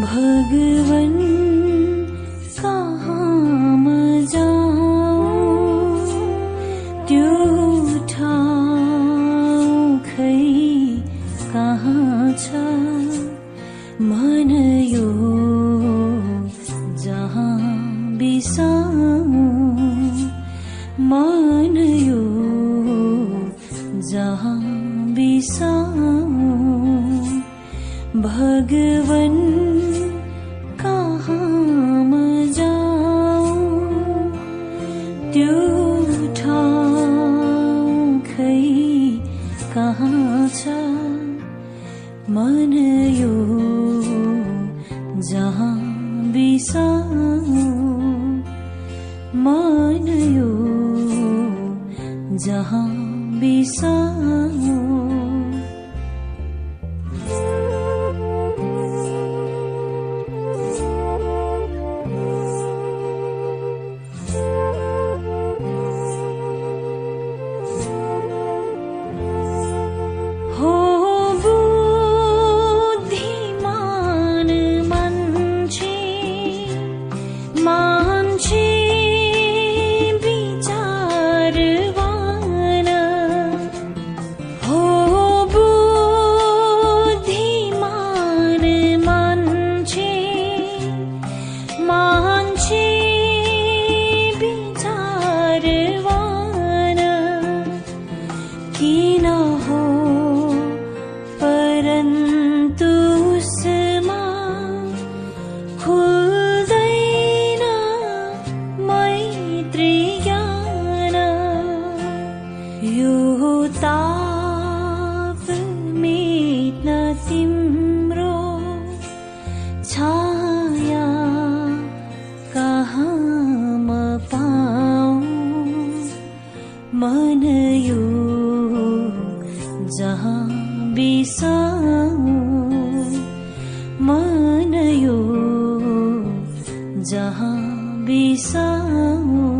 भगवन म जाऊँ? त्यो ठाउँ खै कहाँ छ? मन यो जहाँ बिसाऊँ मन यो जहाँ बिसाऊँ भगवन कहाँ छ? मन यो जहाँ मन यो जहाँ बिसाऊँ। यो ताप मेट्न तिम्रो छाया म मन यो जहाँ बिसाऊँ मन यो जहाँ बिसाऊँ